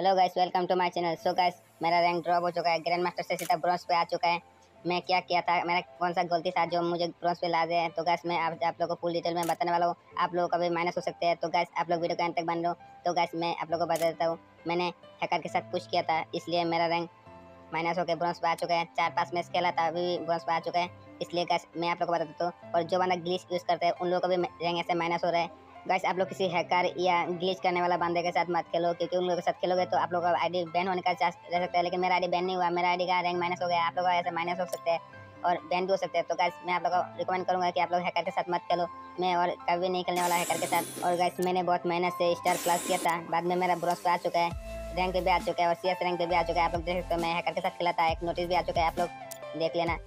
Hello guys welcome to my channel so guys मेरा rank drop हो चुका है. ग्रैंड मास्टर से सीधा ब्रॉन्ज पे आ चुका है. मैं क्या किया था? मेरा कौन सा गलती था जो मुझे ब्रॉन्ज पे ला दे तो गैस मैं आप, आप लोगों को फुल डिटेल में बताने वाला हूँ. आप लोगों का भी माइनस हो सकते हैं. तो गैस आप लोग वीडियो के अंत तक बन हो तो गैस मैं आप लोगों को बता देता हूँ. मैंने हैकर के साथ पुश किया था. इसलिए मेरा रैंक माइनस होकर ब्रॉन्ज पे आ चुका है. चार पाँच मैच खेला था अभी ब्रॉन्ज पे आ चुका है. इसलिए गैस मैं आप लोगों को बता देता हूँ. और जो बंदा ग्लिच यूज़ करते हैं उन लोगों का भी रैंक ऐसे माइनस हो रहा है. गाइस आप लोग किसी हैकर या ग्लिच करने वाला बंदे के साथ मत खेलो, क्योंकि उन लोगों के साथ खेलोगे तो आप लोग का आईडी बैन होने का चांस रह सकता है, लेकिन मेरा आईडी बैन नहीं हुआ। मेरा आईडी का रैंक माइनस हो गया, आप लोग का ऐसे माइनस हो सकते हैं और बैन भी हो सकते हैं। तो गाइस मैं आप लोगों को रिकमेंड करूँगा कि आप लोग हैकर के साथ मत खेलो। मैं और कभी नहीं खेलने वाला हैकर के साथ। और गाइस मैंने बहुत मेहनत से स्टार प्लस किया था। बाद में मेरा ब्रॉस आ चुका है रैंक भी आ चुका है और सीएस रैंक पे भी आ चुका है। आप लोग देख सकते हो, मैं हैकर के साथ खेला था, एक नोटिस भी आ चुका है, आप लोग देख लेना।